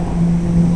Mm-hmm.